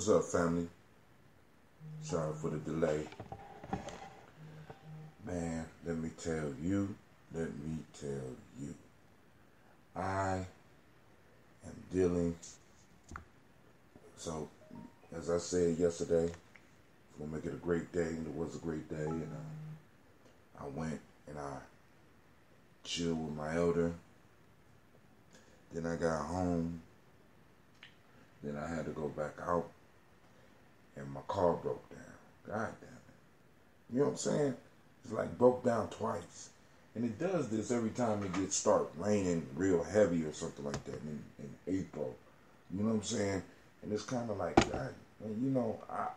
What's up, family? Sorry for the delay. Man, let me tell you, let me tell you. I am dealing. So, as I said yesterday, it's gonna make it a great day, and it was a great day. And uh, I went and I chilled with my elder. Then I got home. Then I had to go back out, and my car broke down. God damn it! You know what I'm saying? It's like broke down twice. And it does this every time it gets start raining real heavy or something like that in, in April. You know what I'm saying? And it's kind of like, God, man, you know, I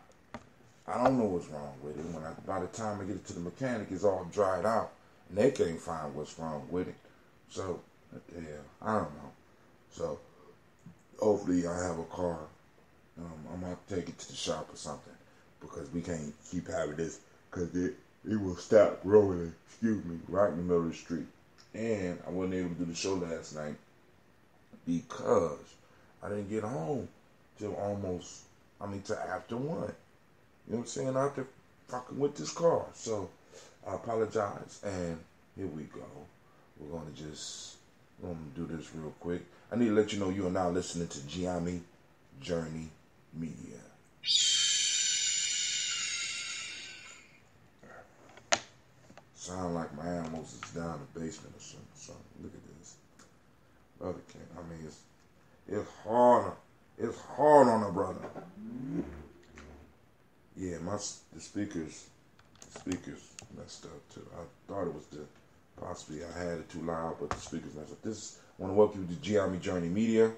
I don't know what's wrong with it. When I, by the time I get it to the mechanic, it's all dried out, and they can't find what's wrong with it. So, yeah, I don't know. So, hopefully, I have a car. Um, I'm gonna take it to the shop or something because we can't keep having this because it it will stop growing, excuse me, right in the middle of the street. And I wasn't able to do the show last night because I didn't get home till almost, I mean, till after one. You know what I'm saying? After fucking with this car. So I apologize. And here we go. We're to just going to do this real quick. I need to let you know you are now listening to Gye-Nyame Journey Media. sound like my animals is down in the basement or something. something. Look at this. Brother can't. I mean, it's it's hard. It's hard on a brother. Yeah, my the speakers, the speakers messed up too. I thought it was the possibly I had it too loud, but the speakers messed up. This I want to welcome you to Gye-Nyame Journey Media.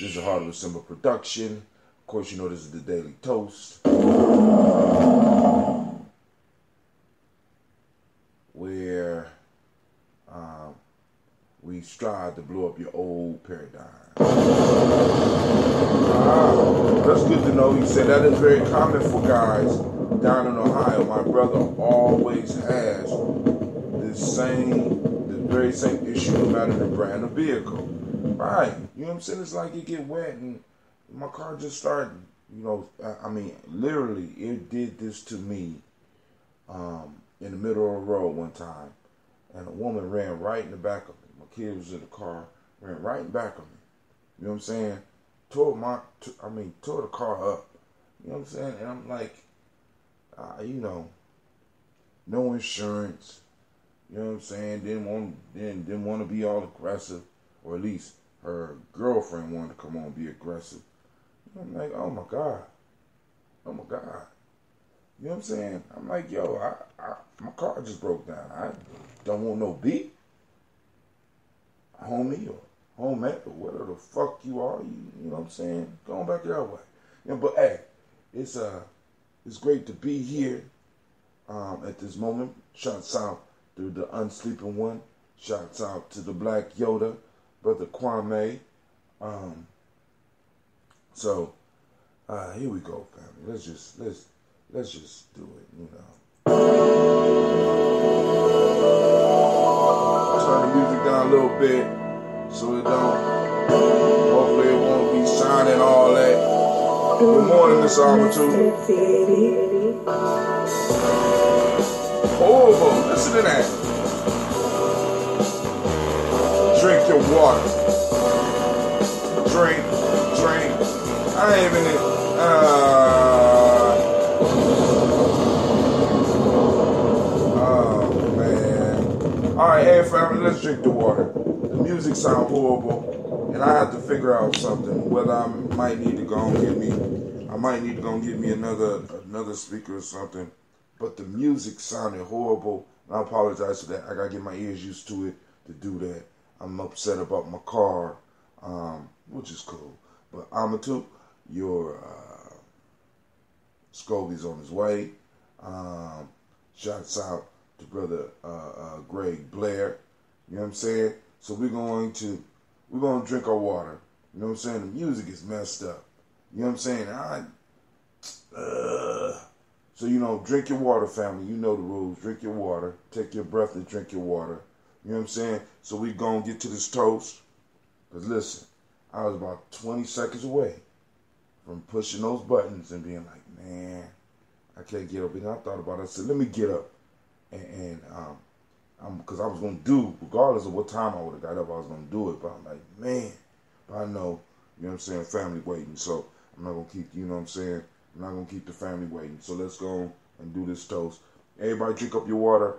This is a of December production. Of course, you know this is the Daily Toast. where um, we strive to blow up your old paradigm. Ah, that's good to know. He said that is very common for guys down in Ohio. My brother always has the same, the very same issue no matter the brand of vehicle. Right. You know what I'm saying? It's like it get wet and my car just started, you know, I mean, literally, it did this to me um, in the middle of the road one time, and a woman ran right in the back of me. My kid was in the car, ran right in the back of me. You know what I'm saying? Tore my, I mean, tore the car up. You know what I'm saying? And I'm like, uh, you know, no insurance. You know what I'm saying? Didn't want, didn't didn't want to be all aggressive, or at least her girlfriend wanted to come on and be aggressive. I'm like, oh my god, oh my god. You know what I'm saying? I'm like, yo, I, I, my car just broke down. I don't want no beat. Homie or homemate or whatever the fuck you are, you, you know what I'm saying? Going back your way. You know, but hey, it's uh it's great to be here um, at this moment. Shouts out to the unsleeping one. Shouts out to the Black Yoda, brother Kwame. Um, so uh, here we go, family. Let's just let's let's just do it, you know. Turn the music down a little bit so it don't. Hopefully it won't be shining all that. Good morning, Miss Armature. Oh, listen to that. Your water. Drink, drink. I ain't even. Uh, oh man. All right, hey family, let's drink the water. The music sound horrible, and I have to figure out something. Whether I might need to go and get me, I might need to go and get me another another speaker or something. But the music sounded horrible, I apologize for that. I gotta get my ears used to it to do that. I'm upset about my car, um, which is cool. But Amatu, your uh, on his way. Um, shouts out to brother uh, uh, Greg Blair. You know what I'm saying? So we're going to we're going to drink our water. You know what I'm saying? The music is messed up. You know what I'm saying? I, uh, so you know, drink your water, family. You know the rules. Drink your water. Take your breath and drink your water. You know what I'm saying? So we gonna get to this toast. Cause listen, I was about 20 seconds away from pushing those buttons and being like, man, I can't get up. And I thought about it. I said, let me get up. And, and um, I'm, because I was to do, regardless of what time I would have got up, I was to do it. But I'm like, man, but I know, you know what I'm saying, family waiting. So I'm not to keep, you know what I'm saying, I'm not to keep the family waiting. So let's go and do this toast. Everybody drink up your water.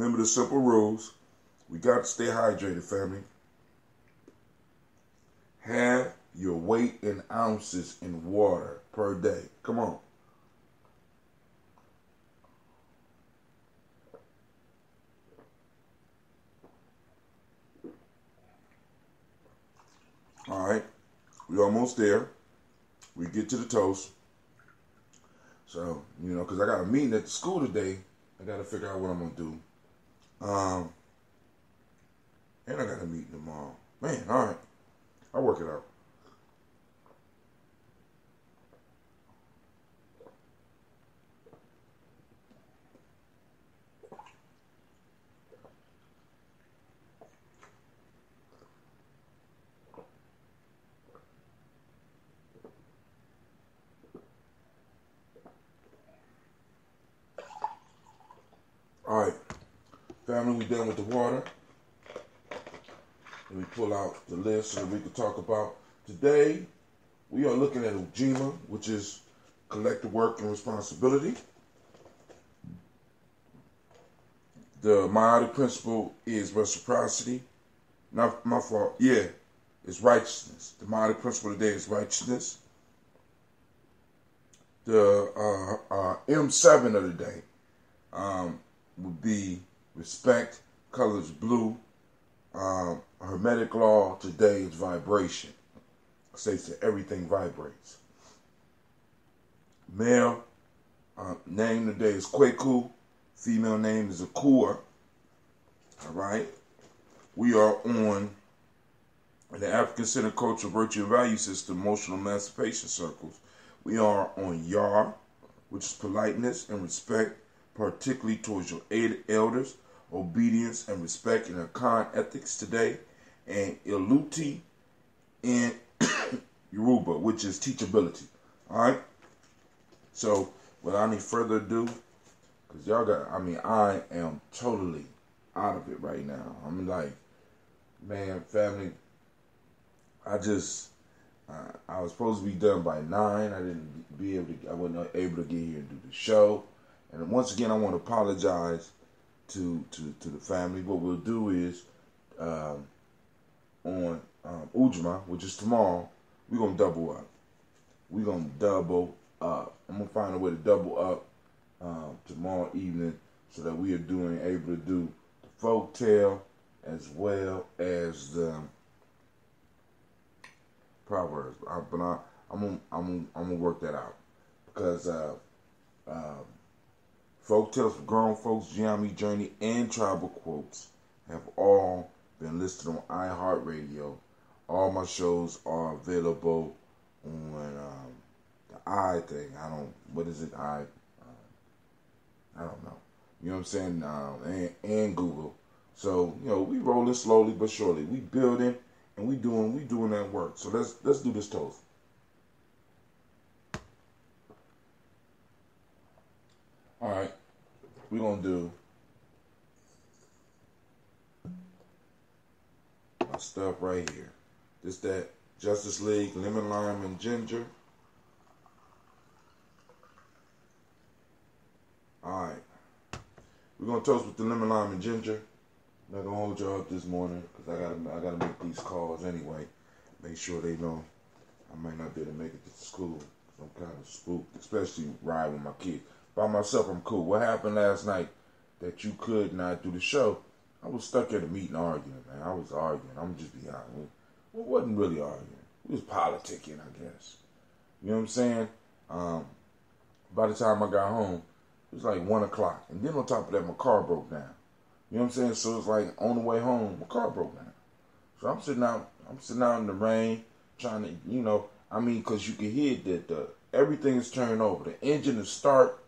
Remember the simple rules. We got to stay hydrated, family. Have your weight in ounces in water per day. Come on. All right, we almost there. We get to the toast. So, you know, because I got a meeting at the school today. I got to figure out what I'm going to do. Um, and I got a meeting tomorrow. Man, all right. I'll work it out. All right, family, we done with the water. Let me pull out the list so that we can talk about today. We are looking at Ujima, which is collective work and responsibility. The Ma'atic principle is reciprocity. Not my fault. Yeah, it's righteousness. The Ma'atic principle today is righteousness. The uh, uh, M7 of the day um, would be respect, colors blue. Um, Hermetic law today is vibration. It states that everything vibrates. Male uh, name today is Kweku. Female name is Akua. All right. We are on the African Center Cultural Virtue and Value System Emotional Emancipation Circles. We are on Yar, which is politeness and respect, particularly towards your elders, obedience and respect in Akan ethics today and Iluti and Yoruba, which is teachability. All right. So, without any further ado, because y'all got, I mean, I am totally out of it right now. I'm like, man, family, I just, uh, I was supposed to be done by nine. I didn't be able to, I wasn't able to get here and do the show. And once again, I want to apologize to to to the family. What we'll do is, um, on um, Ujima, which is tomorrow, we're gonna double up. We're gonna double up. I'm gonna find a way to double up um, tomorrow evening so that we are doing able to do the folk tale as well as the proverbs. I, but I, I'm gonna, I'm gonna, I'm gonna work that out because uh, um, folk tales for grown folks, Journey, and tribal quotes have all been listed on iHeartRadio. All my shows are available on um, the i thing. I don't. What is it? I. Uh, I don't know. You know what I'm saying? Um, and, and Google. So you know we rolling slowly but surely. We building and we doing we doing that work. So let's let's do this toast. All right, we're gonna do stuff right here. This that Justice League lemon lime and ginger. All right, we're gonna toast with the lemon lime and ginger. Not gonna hold y'all up this morning because I gotta I gotta make these calls anyway. Make sure they know I might not be able to make it to school. I'm kind of spooked, especially riding with my kids. By myself, I'm cool. What happened last night that you could not do the show? I was stuck at a meeting arguing, man. I was arguing. I'm just be honest. We wasn't really arguing. We was politicking, I guess. You know what I'm saying? Um, by the time I got home, it was like one o'clock. And then on top of that, my car broke down. You know what I'm saying? So it's like on the way home, my car broke down. So I'm sitting out, I'm sitting out in the rain, trying to, you know, I mean, because you can hear that the everything is turned over. The engine is start,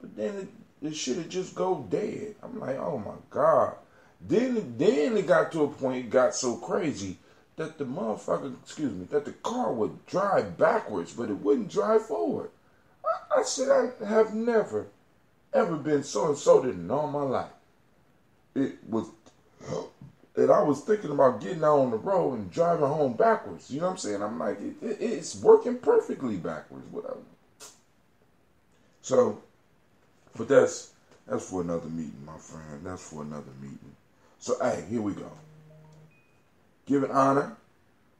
but then it, it should have just go dead. I'm like, oh my god. Then then it got to a point it got so crazy that the motherfucker, excuse me, that the car would drive backwards, but it wouldn't drive forward. I, I said I have never ever been so insulted in all my life. It was and I was thinking about getting out on the road and driving home backwards. You know what I'm saying? I'm like, it, it, it's working perfectly backwards. Whatever. So, but that's that's for another meeting, my friend. That's for another meeting. So, hey, here we go. Giving honor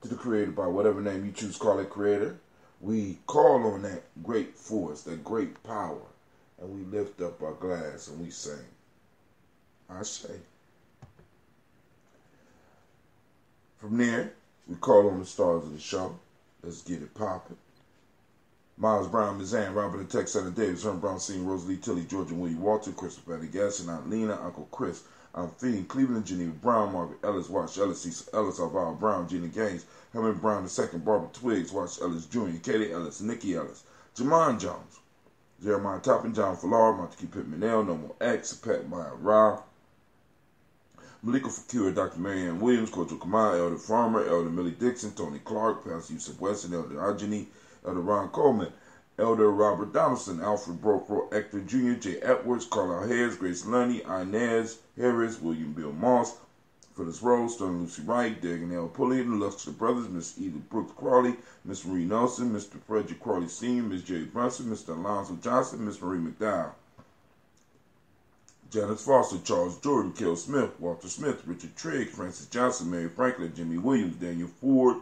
to the Creator by whatever name you choose, call it Creator. We call on that great force, that great power, and we lift up our glass and we sing. I say. From there, we call on the stars of the show. Let's get it popping. Miles Brown, Mizan, Robert and Tex, Senator Davis, Herm Brown, Senior, Rosalie Tilly, George and William Walter, Christopher Aunt Lena, Uncle Chris, Aunt Fee, Cleveland, Geneva Brown, Margaret Ellis, Watch Ellis, Cecil Ellis, Alvaro Brown, Gina Gaines, Herman Brown II, Barbara Twiggs, Watch Ellis Jr., Katie Ellis, Nikki Ellis, Jamon Jones, Jeremiah Toppin, John Fallar, Montague Pittman No More X, Pat Meyer Rob, Malika Fakir, Dr. Marianne Williams, Cordial Kamal, Elder Farmer, Elder Millie Dixon, Tony Clark, Pastor Yusuf Weston, Elder Ajani, Elder Ron Coleman, Elder Robert Donaldson, Alfred Brokro, Hector Jr., Jay Edwards, Carlisle Harris, Grace Lundy, Inez Harris, William Bill Moss, Phyllis Rose, Stone Lucy Wright, Dagan L. Pulley, the Luster Brothers, Miss Edith Brooks Crawley, Miss Marie Nelson, Mr. Frederick Crawley Sr., Miss Jerry Brunson, Mr. Alonzo Johnson, Miss Marie McDowell. Janice Foster, Charles Jordan, Kel Smith, Walter Smith, Richard Trigg, Francis Johnson, Mary Franklin, Jimmy Williams, Daniel Ford,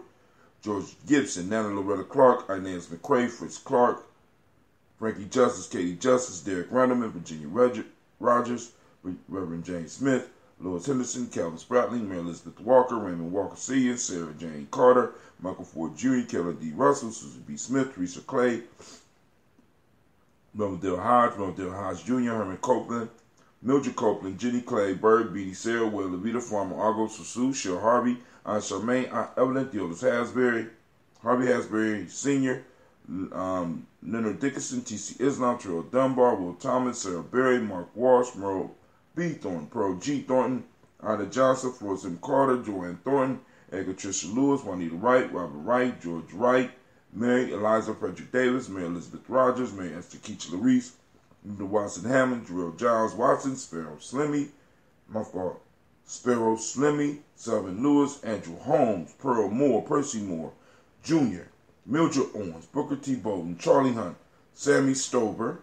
George Gibson, Nana Loretta Clark, Inez McCray, Fritz Clark, Frankie Justice, Katie Justice, Derek Runderman, Virginia Rogers, Reverend James Smith, Louis Henderson, Calvin Spratling, Mary Elizabeth Walker, Raymond Walker Sr., Sarah Jane Carter, Michael Ford Jr., Kelly D. Russell, Susan B. Smith, Teresa Clay, Melvin Dale Hodge, Melvin Dale Hodge Jr., Herman Copeland, Mildred Copeland, Jenny Clay, Bird Beatty, Sarah Will, Levita Farmer, Argo Susu, Shell Harvey, Aunt Charmaine, Aunt Evelyn, Theodis Hasbury, Harvey Hasbury Sr., um, Leonard Dickinson, T.C. Islam, Terrell Dunbar, Will Thomas, Sarah Berry, Mark Walsh, Merle B. Thornton, Pro G. Thornton, Ida Johnson, Florence M. Carter, Joanne Thornton, Edgar Tricia Lewis, Juanita Wright, Robert Wright, George Wright, Mary Eliza Frederick Davis, Mary Elizabeth Rogers, Mary Esther Keach Larice, the Watson Hammond, Jarrell Giles Watson, Sparrow Slimmy, my fault, Sparrow Slimmy, Selvin Lewis, Andrew Holmes, Pearl Moore, Percy Moore, Jr., Mildred Owens, Booker T. Bowden, Charlie Hunt, Sammy Stover,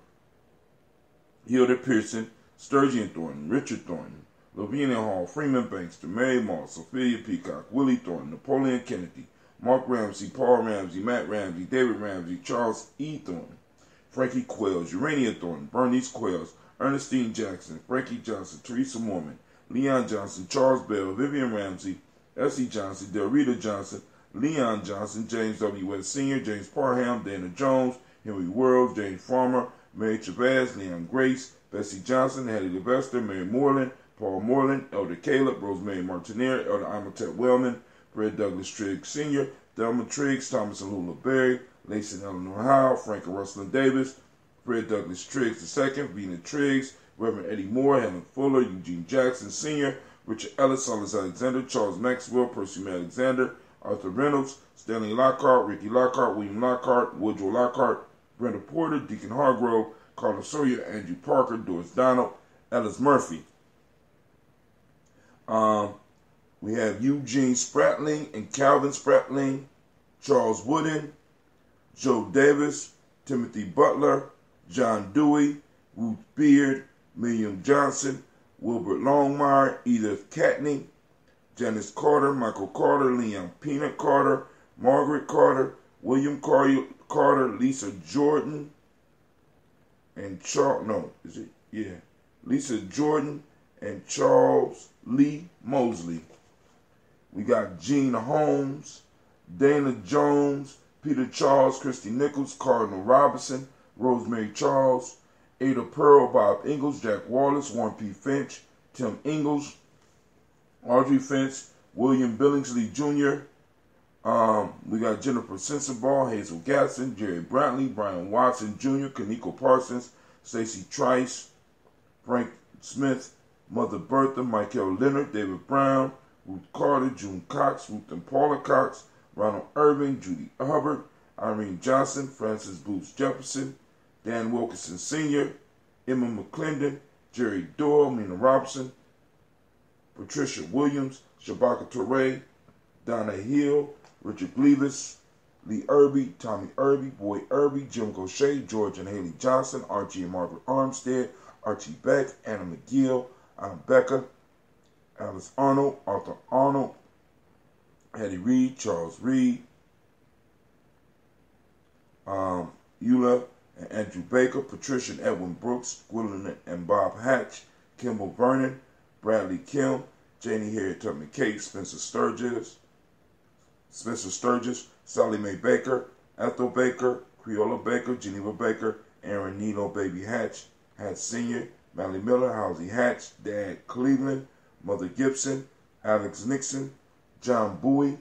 Hilda Pearson, Sturgeon Thornton, Richard Thornton, Lavinia Hall, Freeman Bankster, Mary Moss, Sophia Peacock, Willie Thornton, Napoleon Kennedy, Mark Ramsey, Paul Ramsey, Matt Ramsey, David Ramsey, Charles E. Thornton, Frankie Quails, Urania Thornton, Bernice Quails, Ernestine Jackson, Frankie Johnson, Teresa Mormon, Leon Johnson, Charles Bell, Vivian Ramsey, Essie Johnson, Delrita Johnson, Leon Johnson, James W. West Sr., James Parham, Dana Jones, Henry World, James Farmer, Mary Chavez, Leon Grace, Bessie Johnson, Hattie Levester, Mary Moreland, Paul Moreland, Elder Caleb, Rosemary Martinier, Elder Amotet Wellman, Fred Douglas Triggs Sr., Delma Triggs, Thomas and Lula Berry, Lacey Eleanor Howe, Frank Russell Davis, Fred Douglas Triggs II, Vina Triggs, Reverend Eddie Moore, Helen Fuller, Eugene Jackson Sr., Richard Ellis, Silas Alexander, Charles Maxwell, Percy Alexander, Arthur Reynolds, Stanley Lockhart, Ricky Lockhart, William Lockhart, Woodrow Lockhart, Brenda Porter, Deacon Hargrove, Carlos Sawyer, Andrew Parker, Doris Donald, Ellis Murphy. Um, we have Eugene Spratling and Calvin Spratling, Charles Wooden, Joe Davis, Timothy Butler, John Dewey, Ruth Beard, William Johnson, Wilbert Longmire, Edith Catney, Janice Carter, Michael Carter, Leon Peanut Carter, Margaret Carter, William Carter, Lisa Jordan, and Charles, no, is it? Yeah. Lisa Jordan and Charles Lee Mosley. We got Gina Holmes, Dana Jones, Peter Charles, Christy Nichols, Cardinal Robinson, Rosemary Charles, Ada Pearl, Bob Ingalls, Jack Wallace, Warren P. Finch, Tim Ingalls, Audrey Finch, William Billingsley Jr., um, we got Jennifer Sensabaugh, Hazel Gatson, Jerry Brantley, Brian Watson Jr., Kaniko Parsons, Stacy Trice, Frank Smith, Mother Bertha, Michael Leonard, David Brown, Ruth Carter, June Cox, Ruth and Paula Cox, Ronald Irving, Judy Hubbard, Irene Johnson, Francis Booth Jefferson, Dan Wilkinson Sr., Emma McClendon, Jerry Doyle, Mina Robinson, Patricia Williams, Shabaka Torre, Donna Hill, Richard Gleavis, Lee Irby, Tommy Irby, Boy Irby, Jim Gaucher, George and Haley Johnson, Archie and Margaret Armstead, Archie Beck, Anna McGill, Anna Becker, Alice Arnold, Arthur Arnold, Hattie Reed, Charles Reed, um, Eula and Andrew Baker, Patricia and Edwin Brooks, Gwendolyn and Bob Hatch, Kimball Vernon, Bradley Kim, Janie Harriet Tubman Kate, Spencer Sturgis, Spencer Sturgis, Sally Mae Baker, Ethel Baker, Creola Baker, Geneva Baker, Aaron Nino Baby Hatch, Hatch Sr., Mally Miller, Halsey Hatch, Dad Cleveland, Mother Gibson, Alex Nixon, John Bowie,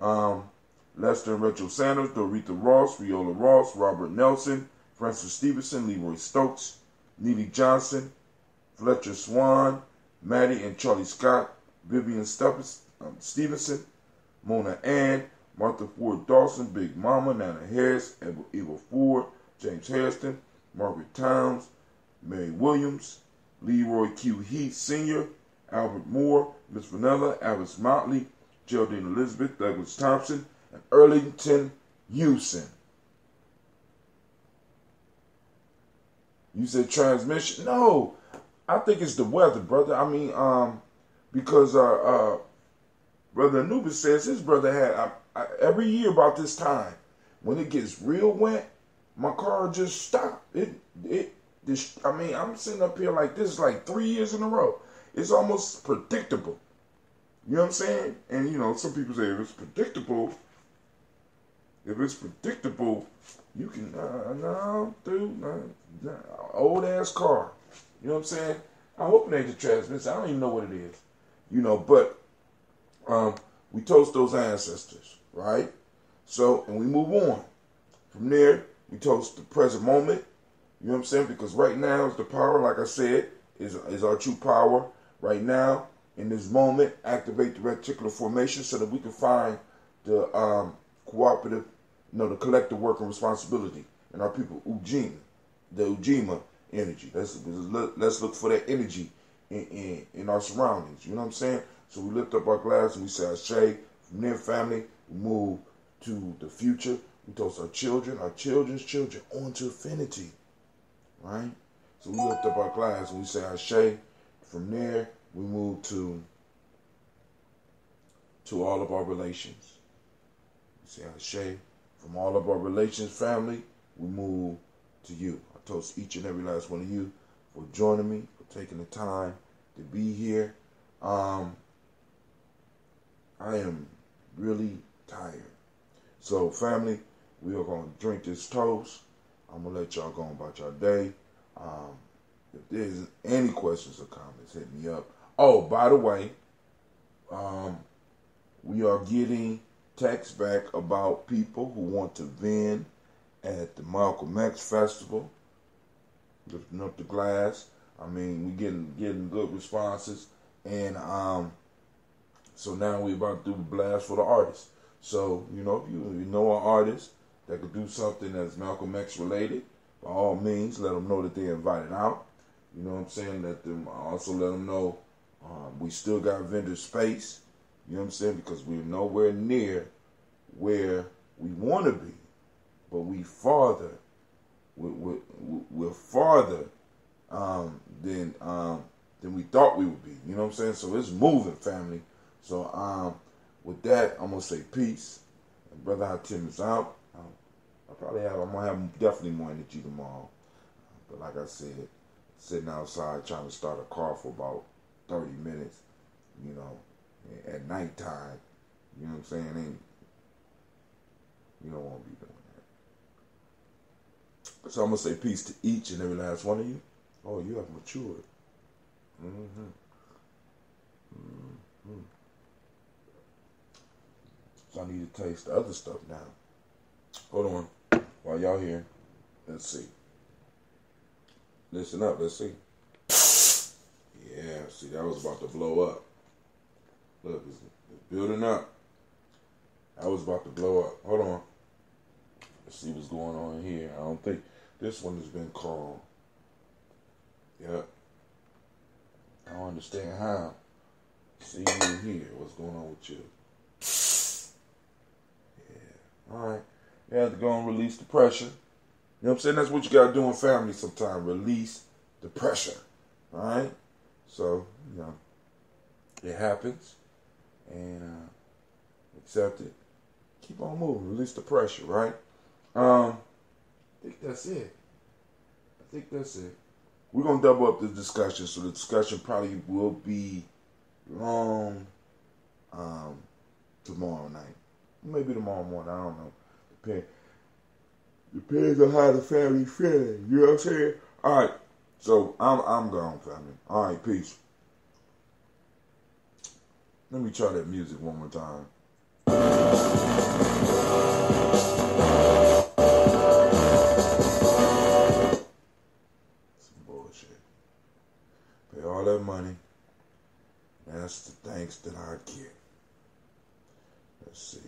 um, Lester and Rachel Sanders, Dorita Ross, Riola Ross, Robert Nelson, Francis Stevenson, Leroy Stokes, Neely Johnson, Fletcher Swan, Maddie and Charlie Scott, Vivian um, Stevenson, Mona Ann, Martha Ford Dawson, Big Mama, Nana Harris, Eva Ford, James Hairston, Margaret Towns, Mary Williams, Leroy Q. Heath Sr., Albert Moore, Miss Vanilla, Alice Motley, Geraldine Elizabeth, Douglas Thompson, and Erlington Houston. You said transmission? No, I think it's the weather, brother. I mean, um, because uh, uh, brother Anubis says his brother had I, I, every year about this time when it gets real wet, my car just stop. It it. This, I mean, I'm sitting up here like this like three years in a row. It's almost predictable. You know what I'm saying? And you know, some people say if it's predictable, if it's predictable, you can uh, no, dude, no, old ass car. You know what I'm saying? I hope it ain't the transmission. I don't even know what it is. You know, but um, we toast those ancestors, right? So, and we move on. From there, we toast the present moment. You know what I'm saying? Because right now is the power, like I said, is is our true power. Right now, in this moment, activate the reticular formation so that we can find the um, cooperative, you know, the collective work and responsibility in our people, Ujima, the Ujima energy. Let's let's look for that energy in, in, in our surroundings. You know what I'm saying? So we lift up our glass and we say, Ashe, from their family, we move to the future. We toast our children, our children's children, on to infinity. Right? So we lift up our glass and we say, Ashe. From there, we move to to all of our relations. We say Ashe. From all of our relations, family, we move to you toast each and every last one of you for joining me, for taking the time to be here. Um, I am really tired. So, family, we are going to drink this toast. I'm going to let y'all go about your day. Um, if there's any questions or comments, hit me up. Oh, by the way, um, we are getting texts back about people who want to vend at the Malcolm X Festival lifting up the glass. I mean, we getting getting good responses, and um, so now we about to do blast for the artists. So you know, if you, you know an artist that could do something that's Malcolm X related, by all means, let them know that they're invited out. You know what I'm saying? Let them also let them know um, we still got vendor space. You know what I'm saying? Because we're nowhere near where we want to be, but we farther we're, we're, we're farther um, than um, than we thought we would be. You know what I'm saying? So it's moving, family. So um, with that, I'm gonna say peace. And brother Hatim is out. Um, I probably have. I'm gonna have definitely more energy tomorrow. But like I said, sitting outside trying to start a car for about 30 minutes, you know, at nighttime, you know what I'm saying? Ain't you don't want to be doing. So I'm gonna say peace to each and every last one of you. Oh, you have matured. Mm-hmm. Mm-hmm. So I need to taste the other stuff now. Hold on. While y'all here, let's see. Listen up. Let's see. Yeah, see, that was about to blow up. Look, it's, it's building up. That was about to blow up. Hold on. See what's going on here. I don't think this one has been called. Yep. I don't understand how. See you here. What's going on with you? Yeah. All right. You have to go and release the pressure. You know what I'm saying? That's what you got to do in family sometimes. Release the pressure. All right? So, you know, it happens. And uh, accept it. Keep on moving. Release the pressure, right? Um, I think that's it. I think that's it. We're gonna double up the discussion, so the discussion probably will be long um, tomorrow night, maybe tomorrow morning. I don't know. Depend depends on how the family feeling. You know what I'm saying? All right. So I'm I'm gone, family. All right, peace. Let me try that music one more time. That money. That's the thanks that I get. Let's see.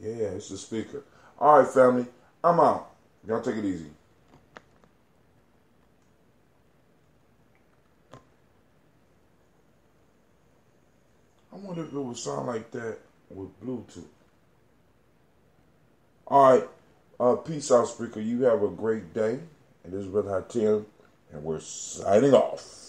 Yeah, it's the speaker. All right, family. I'm out. Y'all take it easy. I wonder if it would sound like that with Bluetooth. All right. Uh, peace out, speaker. You have a great day. And this is Brother Hatim, and we're signing off.